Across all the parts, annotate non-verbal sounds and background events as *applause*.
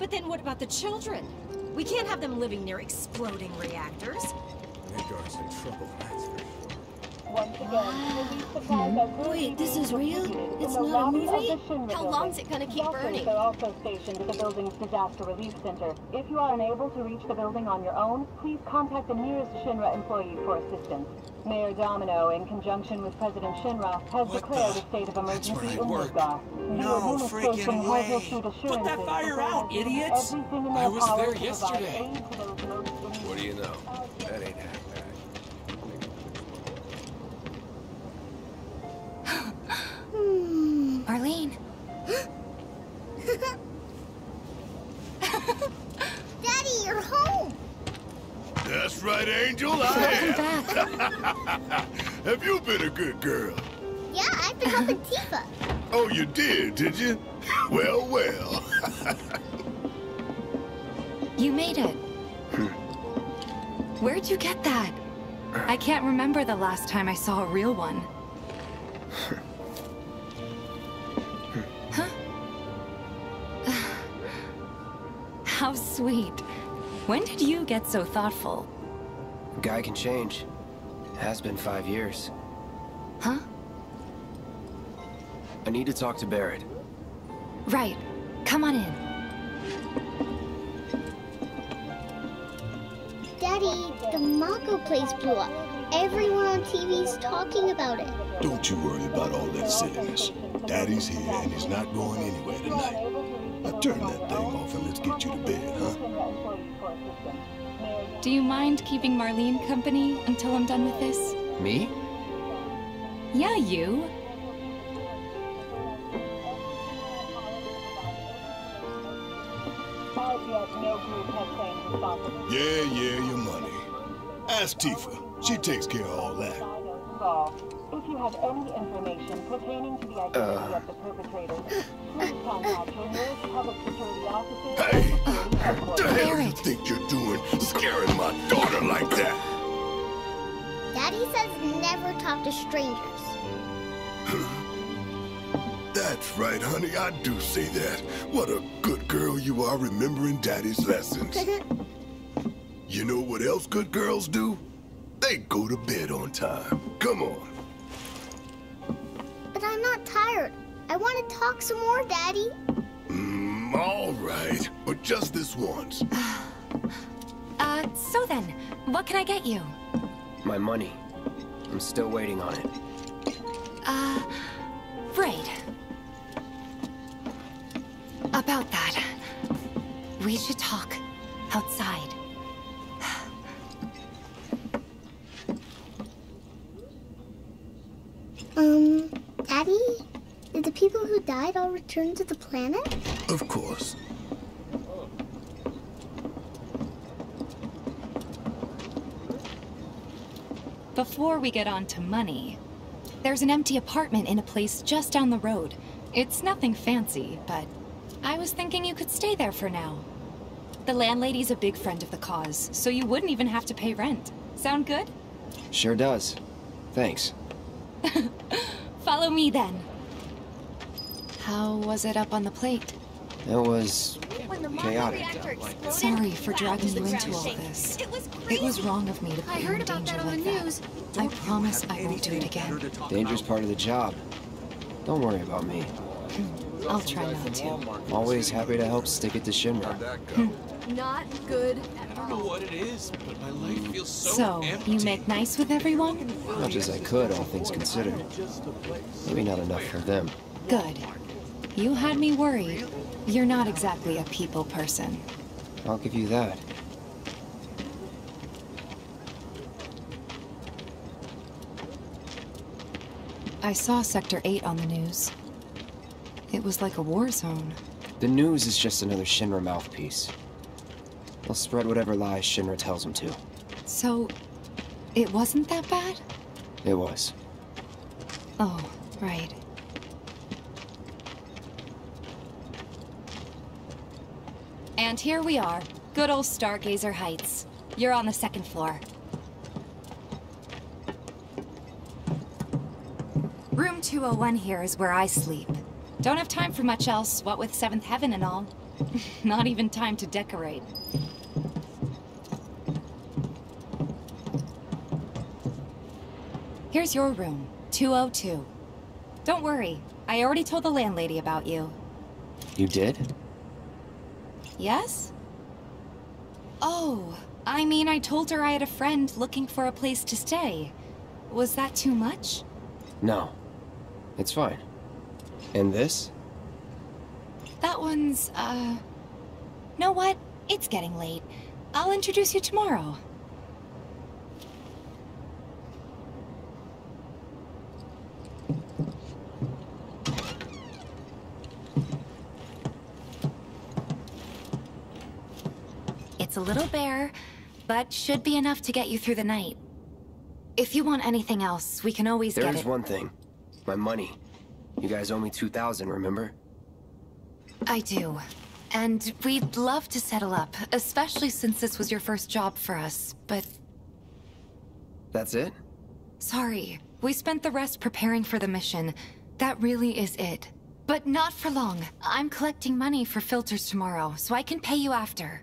But then what about the children? We can't have them living near exploding reactors. Midgar's in trouble, that's for sure. Once again, hmm. police supplies Wait, this is real? It's not a movie? How long is it gonna keep Doctors burning? are also stationed at the building's disaster relief center. If you are unable to reach the building on your own, please contact the nearest Shinra employee for assistance. Mayor Domino, in conjunction with President Shinra, has What declared the- a state of emergency where I in work. Midgar. No the administration freaking way. Put that fire out, they will do idiots. I was there yesterday. aid to those most in need. What do you know? That ain't half Angel. I Welcome am. back. *laughs* Have you been a good girl? Yeah, I've been helping Tifa. Oh, you did, did you? Well, well. You made it. Where'd you get that? I can't remember the last time I saw a real one. Huh? *sighs* How sweet. When did you get so thoughtful? Guy can change. It has been five years. Huh? I need to talk to Barret. Right. Come on in. Daddy, the Mako place blew up. Everyone on TV's talking about it. Don't you worry about all that silliness. Daddy's here and he's not going anywhere tonight. Now turn that thing off and let's get you to bed, huh? Do you mind keeping Marlene company until I'm done with this? Me? Yeah, you. As yet, no group has claimed responsibility. Yeah, yeah, your money. Ask Tifa. She takes care of all that. If you have any information pertaining to the identity of the perpetrators, please contact your nearest public security officer Hey! Security The hell hell you think you're doing, scaring my daughter like that? Daddy says never talk to strangers. *laughs* That's right, honey. I do say that. What a good girl you are remembering Daddy's lessons. *laughs* You know what else good girls do? They go to bed on time. Come on. but I'm not tired. I want to talk some more, Daddy. Mm, all right, but just this once. *sighs* Uh, so then, what can I get you? My money. I'm still waiting on it. Uh, right. About that. We should talk outside. The people who died all return to the planet? Of course. Before we get on to money, there's an empty apartment in a place just down the road. It's nothing fancy, but I was thinking you could stay there for now. The landlady's a big friend of the cause, so you wouldn't even have to pay rent. Sound good? Sure does. Thanks. *laughs* Follow me then. How was it up on the plate? It was chaotic. Sorry for dragging you into all this. It was It was wrong of me to put I you heard in about danger that on like the that. news. I promise I won't do it again. Danger's part of the job. Don't worry about me. Hmm. I'll try not to. Always happy to help stick it to Shinra. Hmm. Not good I don't know what it is, but my life feels so, So, empty. you make nice with everyone? Much as I could, all things considered. Maybe not enough for them. Good. You had me worried. You're not exactly a people person. I'll give you that. I saw Sector 8 on the news. It was like a war zone. The news is just another Shinra mouthpiece. They'll spread whatever lies Shinra tells them to. So, it wasn't that bad? It was. Oh, right. And here we are. Good old Stargazer Heights. You're on the second floor. Room 201 here is where I sleep. Don't have time for much else, what with Seventh Heaven and all. *laughs* Not even time to decorate. Here's your room, 202. Don't worry, I already told the landlady about you. You did? Yes? Oh, I mean, I told her I had a friend looking for a place to stay. Was that too much? No. It's fine. And this? That one's, uh... Know what? It's getting late. I'll introduce you tomorrow. It's a little bare, but should be enough to get you through the night. If you want anything else, we can always There get it. one thing. My money. You guys owe me 2,000, remember? I do. And we'd love to settle up, especially since this was your first job for us, but That's it? sorry. We spent the rest preparing for the mission. That really is it. But not for long. I'm collecting money for filters tomorrow, so I can pay you after.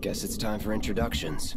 Guess it's time for introductions.